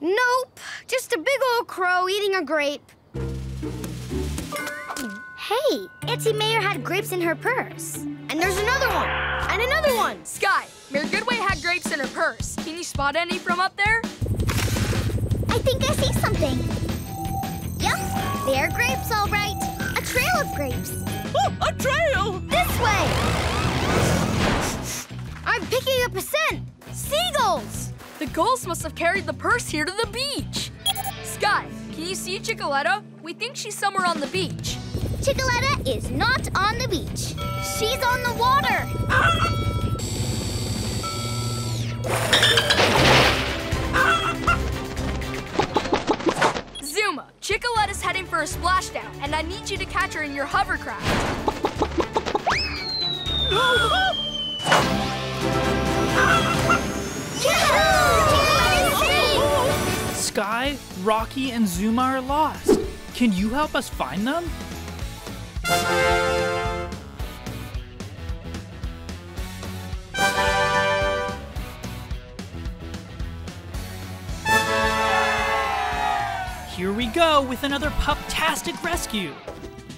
Nope. Just a big old crow eating a grape. Hey, Auntie Mayor had grapes in her purse. And there's another one. And another one. Sky, Mayor Goodway had grapes in her purse. Can you spot any from up there? I think I see something. Yep, they're grapes, all right. A trail of grapes. Oh, a trail! This way! I'm picking up a scent. Seagulls! The gulls must have carried the purse here to the beach. Sky, can you see Chickaletta? We think she's somewhere on the beach. Chickaletta is not on the beach. She's on the water. Zuma, Chickaletta's heading for a splashdown, and I need you to catch her in your hovercraft. [GASPS] [LAUGHS] Rocky, and Zuma are lost. Can you help us find them? Here we go with another pup-tastic rescue.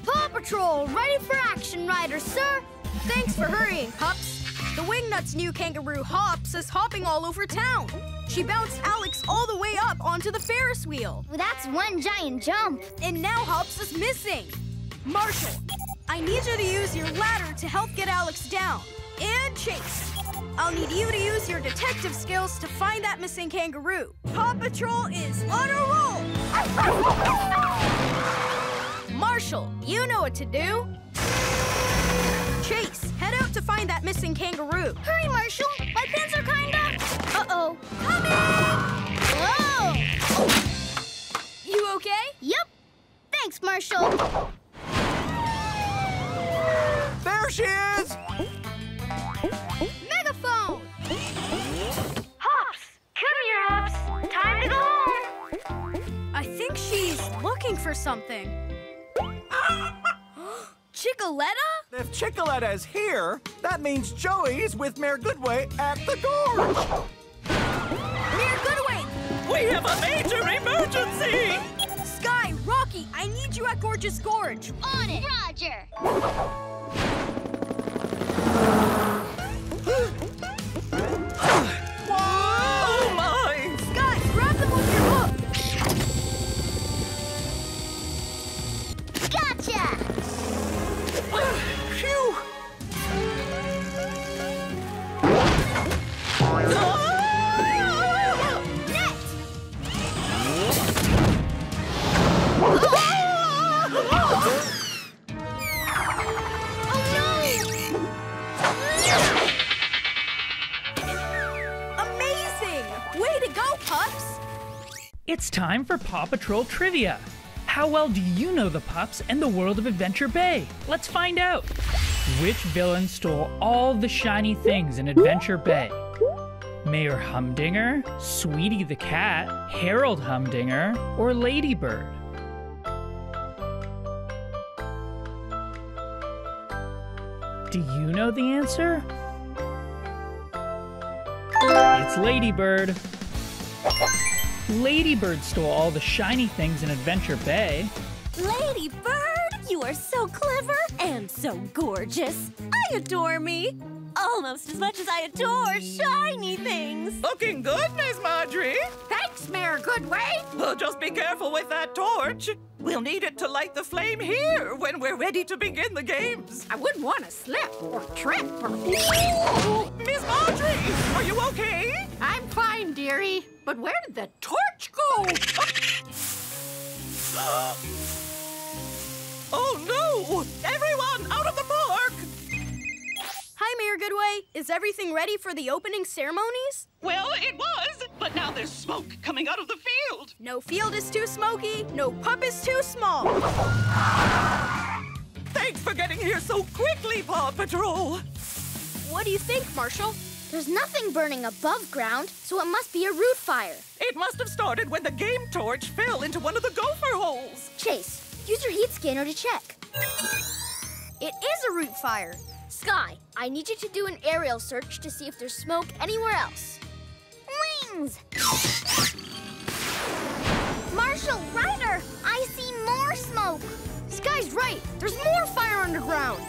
Paw Patrol, ready for action, Ryder, sir. Thanks for hurrying, pups. The Wingnut's new kangaroo Hops is hopping all over town. She bounced Alex all the way up onto the Ferris wheel. Well, that's one giant jump. And now Hops is missing. Marshall, I need you to use your ladder to help get Alex down. And Chase, I'll need you to use your detective skills to find that missing kangaroo. Paw Patrol is on a roll! [LAUGHS] Marshall, you know what to do. Chase, head out to find that missing kangaroo. Hurry, Marshall. My pants are kind of... Uh-oh. Coming! Whoa! You okay? Yep. Thanks, Marshall. There she is! Megaphone! Hops! Come here, Hops. Time to go home. I think she's looking for something. [LAUGHS] Chickaletta? If Chickaletta is here, that means Joey's with Mayor Goodway at the gorge. Mayor Goodway! We have a major emergency! Sky, Rocky, I need you at Gorgeous Gorge. On it. Roger. Phew! Amazing! Way to go, pups! It's time for Paw Patrol Trivia. How well do you know the pups and the world of Adventure Bay? Let's find out. Which villain stole all the shiny things in Adventure Bay? Mayor Humdinger, Sweetie the Cat, Harold Humdinger, or Ladybird? Do you know the answer? It's Ladybird. Ladybird stole all the shiny things in Adventure Bay. Ladybird, you are so clever and so gorgeous. I adore me. Almost as much as I adore shiny things. Looking good, Miss Marjorie. Thanks, Mayor Goodway. Well, just be careful with that torch. We'll need it to light the flame here when we're ready to begin the games. I wouldn't want to slip or trip or... Miss Marjorie, are you okay? I'm fine, dearie. But where did the torch go? [GASPS] Oh no! Everyone out of the park! Hi, Mayor Goodway. Is everything ready for the opening ceremonies? Well, it was, but now there's smoke coming out of the field. No field is too smoky, no pup is too small. Thanks for getting here so quickly, Paw Patrol. What do you think, Marshall? There's nothing burning above ground, so it must be a root fire. It must have started when the game torch fell into one of the gopher holes. Chase, use your heat scanner to check. It is a root fire. Sky, I need you to do an aerial search to see if there's smoke anywhere else. Wings! Marshall, Ryder, I see more smoke. Sky's right. There's more fire underground.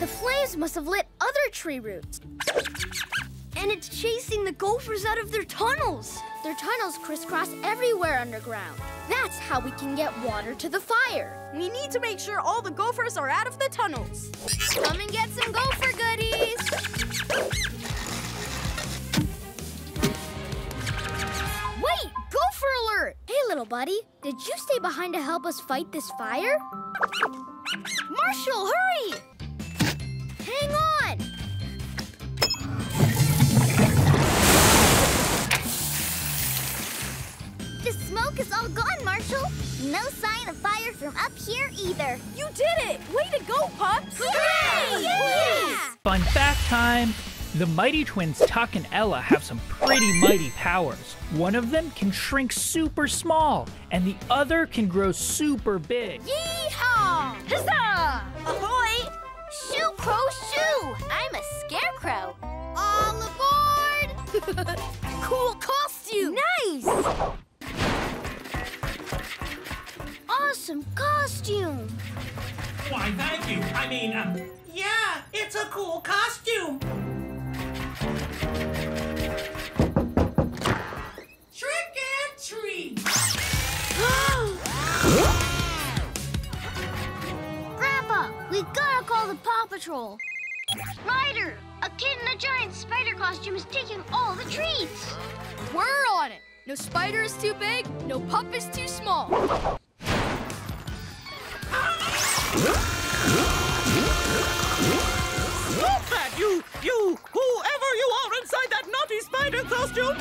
The flames must have lit other tree roots. And it's chasing the gophers out of their tunnels. Their tunnels crisscross everywhere underground. That's how we can get water to the fire. We need to make sure all the gophers are out of the tunnels. Come and get some gopher goodies. Wait, gopher alert! Hey, little buddy, did you stay behind to help us fight this fire? Marshall, hurry! Hang on! Smoke is all gone, Marshall. No sign of fire from up here either. You did it! Way to go, pups! Hooray! Yeah! Fun fact time! The Mighty Twins Tuck and Ella have some pretty mighty powers. One of them can shrink super small, and the other can grow super big. Yeehaw! Huzzah! Ahoy! Shoo, crow, shoo! I'm a scarecrow. All aboard! [LAUGHS] cool costume! Nice! Awesome costume! Why, thank you. I mean, um, yeah, it's a cool costume. Trick and treat. [GASPS] Grandpa, we gotta call the Paw Patrol. Ryder, a kid in a giant spider costume is taking all the treats. We're on it. No spider is too big, no pup is too small. Stop that, you, you, whoever you are inside that naughty spider costume!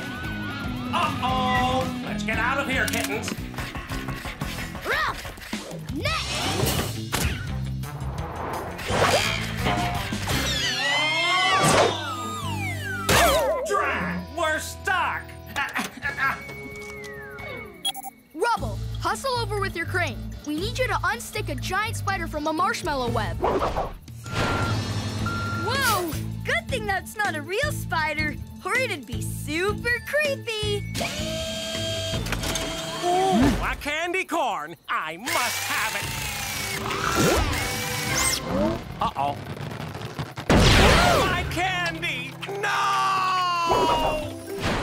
Uh-oh. Let's get out of here, kittens. Ruff! Net! Drag, we're stuck. [LAUGHS] Rubble, hustle over with your crane. We need you to unstick a giant spider from a marshmallow web. Whoa! Good thing that's not a real spider, or it'd be super creepy. Ooh, a candy corn. I must have it. Uh-oh. My candy! No!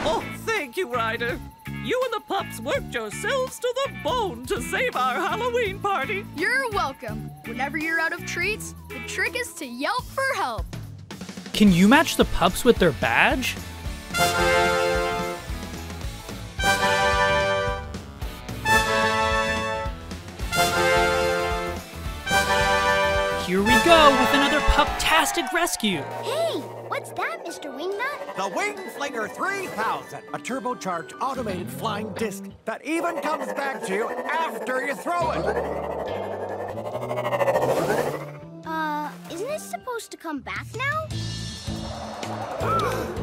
Oh, thank you, Ryder. You and the pups worked yourselves to the bone to save our Halloween party. You're welcome. Whenever you're out of treats, the trick is to yelp for help. Can you match the pups with their badge? Here we go with another pup-tastic rescue. Hey, what's that, Mr. Wingnut? The Wing Flinger 3000, a turbocharged automated flying disc that even comes back to you after you throw it. Uh, isn't it supposed to come back now?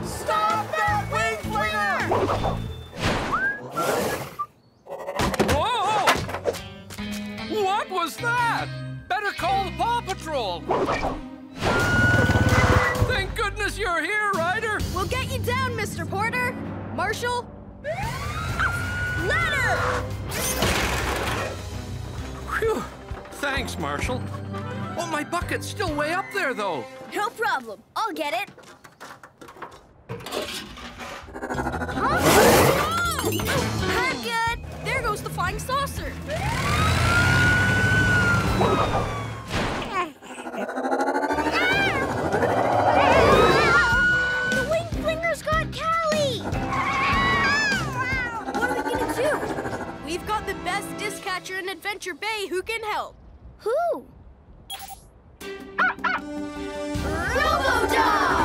Stop that Wing Flinger! Whoa! What was that? Better call the Paw Patrol. Thank goodness you're here, Ryder. We'll get you down, Mr. Porter. Marshall. Ladder! Phew. Thanks, Marshall. Oh, my bucket's still way up there, though. No problem. I'll get it. I'm oh, good. There goes the flying saucer. We've got the best disc catcher in Adventure Bay who can help. Who? Robodog!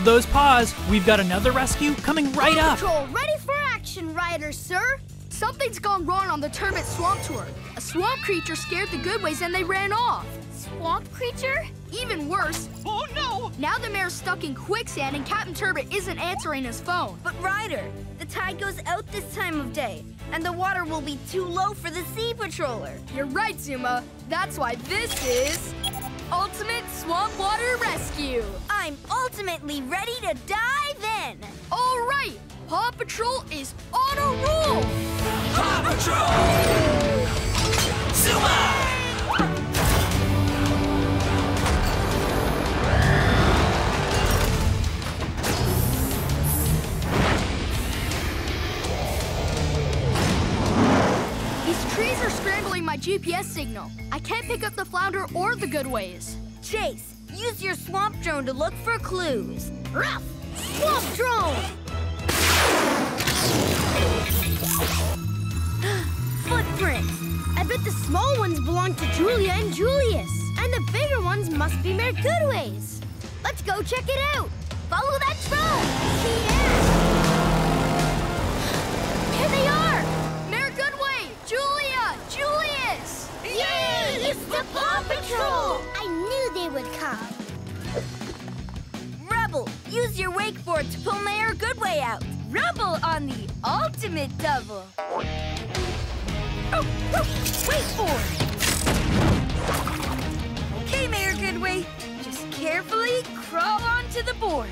Hold those paws. We've got another rescue coming right Paw up. Patrol, ready for action, riders, sir! Something's gone wrong on the Turbot Swamp Tour. A swamp creature scared the Goodways and they ran off. Swamp creature? Even worse, Oh no! now the mayor's stuck in quicksand and Captain Turbot isn't answering his phone. But Ryder, the tide goes out this time of day, and the water will be too low for the sea patroller. You're right, Zuma. That's why this is Ultimate Swamp Water Rescue. I'm ultimately ready to dive in. All right, Paw Patrol is on a roll. Paw Patrol! Zuma! These trees are scrambling my GPS signal. I can't pick up the flounder or the Goodways. Chase, use your swamp drone to look for clues. Ruff! Swamp drone! [GASPS] Footprints! I bet the small ones belong to Julia and Julius. And the bigger ones must be Mayor Goodway's. Let's go check it out. Follow that trail. Here they are! Mayor Goodway! Julia! Julius! Yay! It's the Paw Patrol! I would come. Rubble, use your wakeboard to pull Mayor Goodway out. Rubble on the ultimate double. Oh, oh, wakeboard! Okay, Mayor Goodway, just carefully crawl onto the board.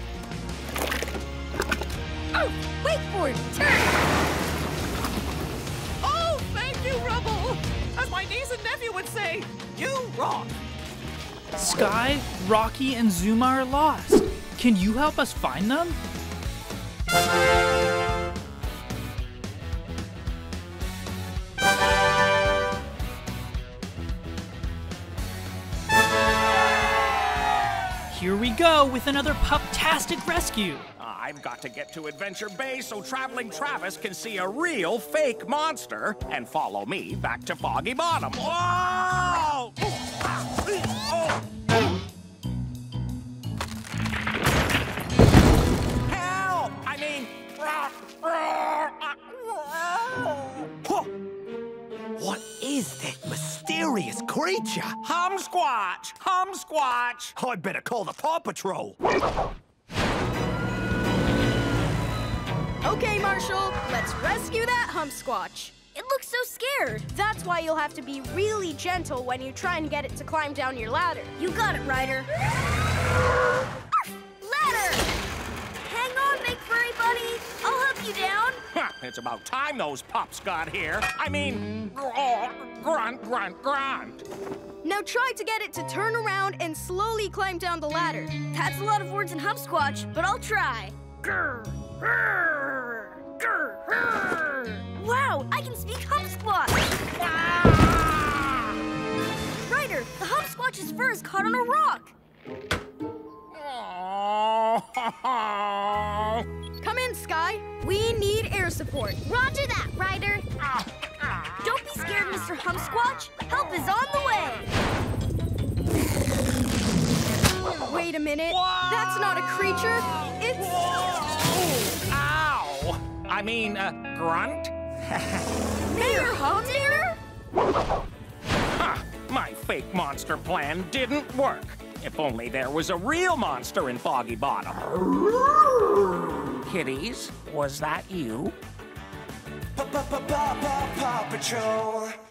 Oh, wakeboard, turn! Oh, thank you, Rubble! As my niece and nephew would say, you rock! Sky, Rocky, and Zuma are lost. Can you help us find them? Here we go with another pup-tastic rescue. I've got to get to Adventure Bay so Traveling Travis can see a real fake monster and follow me back to Foggy Bottom. Whoa! Mysterious creature? Humsquatch, hum squatch. Oh, I'd better call the Paw Patrol. Okay, Marshall, let's rescue that humsquatch. It looks so scared. That's why you'll have to be really gentle when you try and get it to climb down your ladder. You got it, Ryder. Ladder! Big furry buddy. I'll help you down. Huh, It's about time those pups got here. I mean, oh, grunt, grunt, grunt. Now try to get it to turn around and slowly climb down the ladder. That's a lot of words in Humsquatch, but I'll try. Grr, grr, grr, grr. Wow, I can speak Humsquatch! Ah! Ryder, the Humsquatch's fur is caught on a rock. [LAUGHS] Come in, Sky. We need air support. Roger that, Ryder. Don't be scared, Mr. Humsquatch. Help is on the way. Wait a minute. That's not a creature. It's. Ow! I mean, uh, grunt? [LAUGHS] Mayor Humdinger? Huh, my fake monster plan didn't work. If only there was a real monster in Foggy Bottom. Kitties, was that you? Paw Patrol.